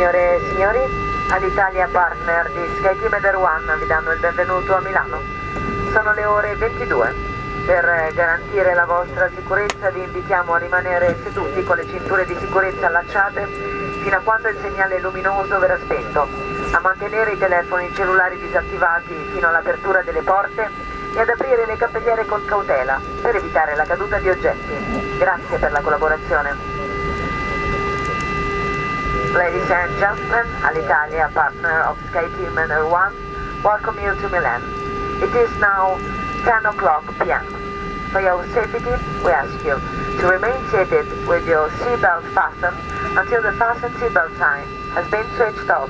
Signore e signori, all'Italia Partner di SkyTeam Eder One vi danno il benvenuto a Milano. Sono le ore 22. Per garantire la vostra sicurezza vi invitiamo a rimanere seduti con le cinture di sicurezza allacciate fino a quando il segnale luminoso verrà spento, a mantenere i telefoni cellulari disattivati fino all'apertura delle porte e ad aprire le cappelliere con cautela per evitare la caduta di oggetti. Grazie per la collaborazione. Ladies and gentlemen, Alitalia, partner of SkyTeam and One, welcome you to Milan. It is now 10 o'clock p.m. For your safety, we ask you to remain seated with your seatbelt fastened until the fasten seatbelt sign has been switched off.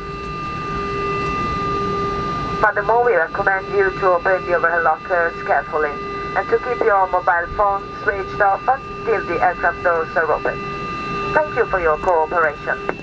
Furthermore, we recommend you to open the overhead lockers carefully and to keep your mobile phone switched off until the aircraft doors are open. Thank you for your cooperation.